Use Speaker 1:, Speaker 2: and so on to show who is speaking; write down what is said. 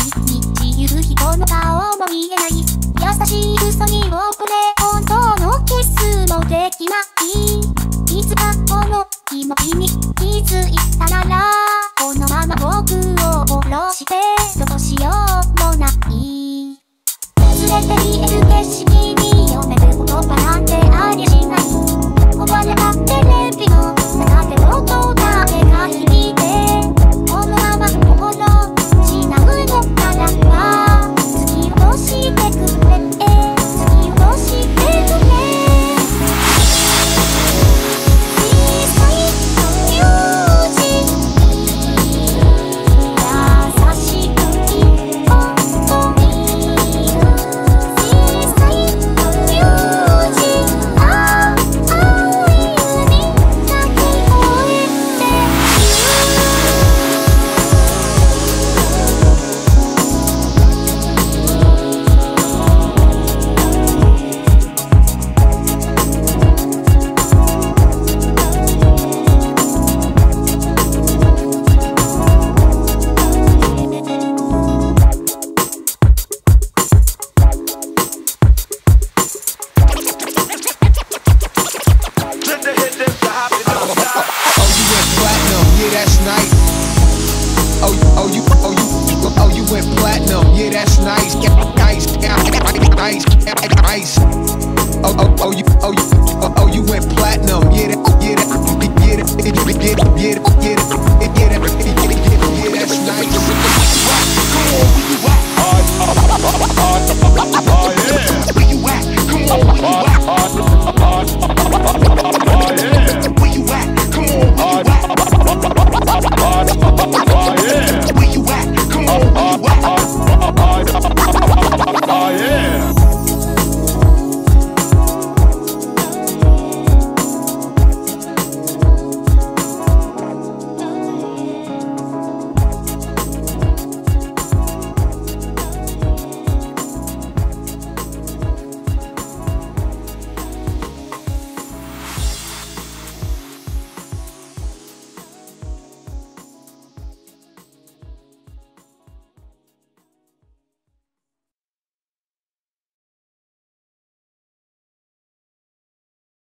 Speaker 1: 愛に自由人の顔も見えない優しい嘘にもくて本当のキスもできないいつかこの気持ちに気づいたならこのまま僕を殺ろしてどうしようもない連れて見える景色に読める言葉なんて
Speaker 2: ice. Oh, oh, oh, you, oh, you, oh, oh, you went platinum. Yeah, yeah, yeah, yeah, yeah, yeah, get.